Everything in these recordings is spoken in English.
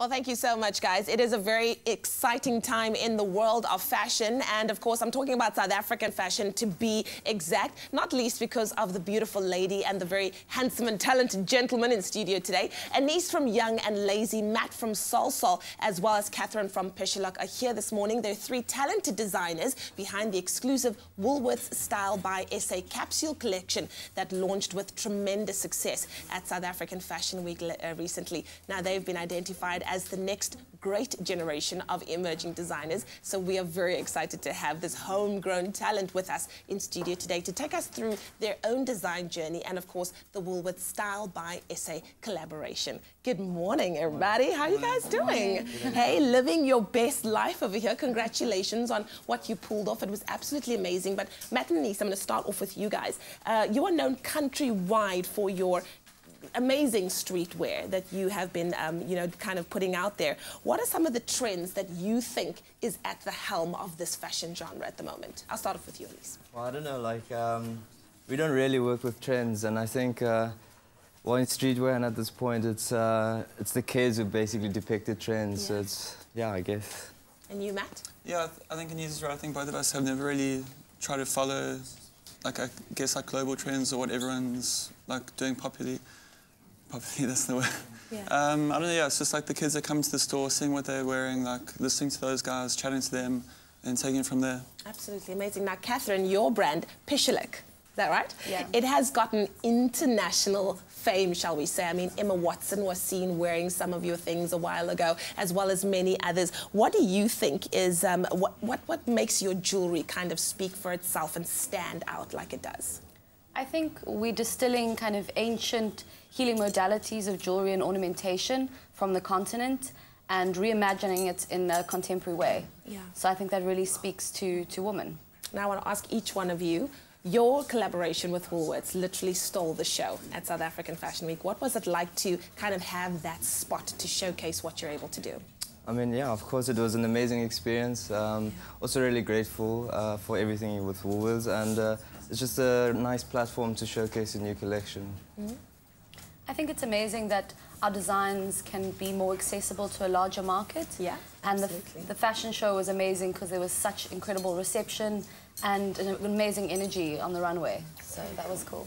Well, thank you so much, guys. It is a very exciting time in the world of fashion. And of course, I'm talking about South African fashion to be exact, not least because of the beautiful lady and the very handsome and talented gentleman in studio today. Anees from Young and Lazy, Matt from Sol Sol, as well as Catherine from Pichulik are here this morning. They're three talented designers behind the exclusive Woolworths Style by SA capsule collection that launched with tremendous success at South African Fashion Week uh, recently. Now, they've been identified as the next great generation of emerging designers. So we are very excited to have this homegrown talent with us in studio today to take us through their own design journey and, of course, the Woolworths Style by SA collaboration. Good morning, everybody. How are you guys doing? Hey, living your best life over here. Congratulations on what you pulled off. It was absolutely amazing. But Matt and Anees, I'm going to start off with you guys. Uh, you are known countrywide for your amazing streetwear that you have been, um, you know, kind of putting out there. What are some of the trends that you think is at the helm of this fashion genre at the moment? I'll start off with you, Elise. Well, I don't know, like, um, we don't really work with trends, and I think, uh, well, in streetwear, and at this point, it's, uh, it's the kids who basically depicted trends, yeah. so it's, yeah, I guess. And you, Matt? Yeah, I think Anees is right. I think both of us have never really tried to follow, like, I guess, like global trends or what everyone's, like, doing popularly. Probably that's the word. Yeah. Um, I don't know, yeah, it's just like the kids that come to the store, seeing what they're wearing, like listening to those guys, chatting to them, and taking it from there. Absolutely amazing. Now, Catherine, your brand, Pichulik, is that right? Yeah. It has gotten international fame, shall we say. I mean, Emma Watson was seen wearing some of your things a while ago, as well as many others. What do you think is, um, what, what, what makes your jewellery kind of speak for itself and stand out like it does? I think we're distilling kind of ancient healing modalities of jewelry and ornamentation from the continent and reimagining it in a contemporary way. Yeah. So I think that really speaks to, to women. Now I want to ask each one of you, your collaboration with Woolworths literally stole the show at South African Fashion Week. What was it like to kind of have that spot to showcase what you're able to do? I mean, yeah, of course, it was an amazing experience. Um, also, really grateful uh, for everything with Woolworths, and uh, it's just a nice platform to showcase a new collection. Mm -hmm. I think it's amazing that our designs can be more accessible to a larger market. Yeah, And the, the fashion show was amazing because there was such incredible reception and an amazing energy on the runway. So that was cool.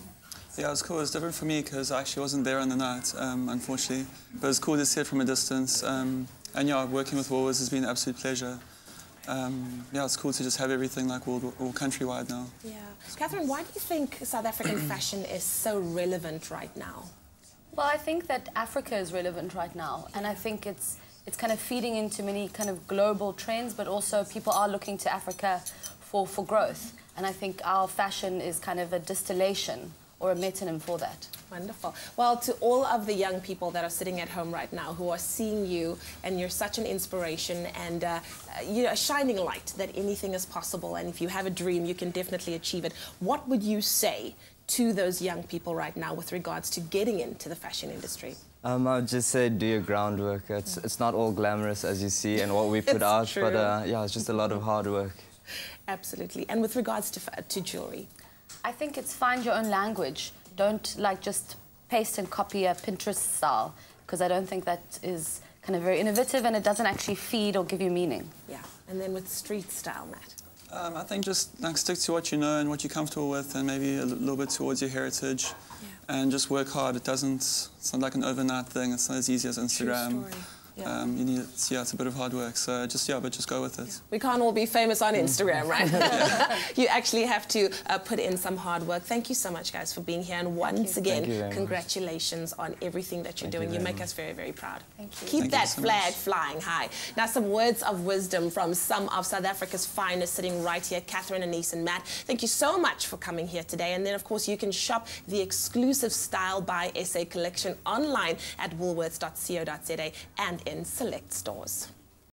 Yeah, it was cool. It was different for me because I actually wasn't there on the night, um, unfortunately. But it was cool to see it from a distance. Um, and yeah, working with Woolworths has been an absolute pleasure. Um, yeah, it's cool to just have everything like all, all countrywide now. Yeah. Catherine, why do you think South African fashion is so relevant right now? Well, I think that Africa is relevant right now, and I think it's it's kind of feeding into many kind of global trends, but also people are looking to Africa for, for growth. And I think our fashion is kind of a distillation or a metonym for that. Wonderful. Well, to all of the young people that are sitting at home right now who are seeing you and you're such an inspiration and uh, you know, a shining light that anything is possible and if you have a dream, you can definitely achieve it. What would you say to those young people right now with regards to getting into the fashion industry? Um, I would just say do your groundwork. It's, it's not all glamorous as you see and what we put out, true. but uh, yeah, it's just a lot of hard work. Absolutely. And with regards to, to jewellery? I think it's find your own language. Don't like just paste and copy a Pinterest style because I don't think that is kind of very innovative and it doesn't actually feed or give you meaning. Yeah. And then with street style, Matt? Um, I think just like stick to what you know and what you're comfortable with, and maybe a little bit towards your heritage, yeah. and just work hard. It doesn't. It's not like an overnight thing. It's not as easy as Instagram. Yeah. Um, you need, yeah, it's a bit of hard work. So just, yeah, but just go with it. We can't all be famous on Instagram, right? you actually have to uh, put in some hard work. Thank you so much, guys, for being here. And once again, congratulations much. on everything that you're Thank doing. You, you make much. us very, very proud. Thank you. Keep Thank that so flag much. flying high. Now, some words of wisdom from some of South Africa's finest sitting right here, Catherine, Anees, and Matt. Thank you so much for coming here today. And then, of course, you can shop the exclusive Style by SA collection online at woolworths.co.za in select stores.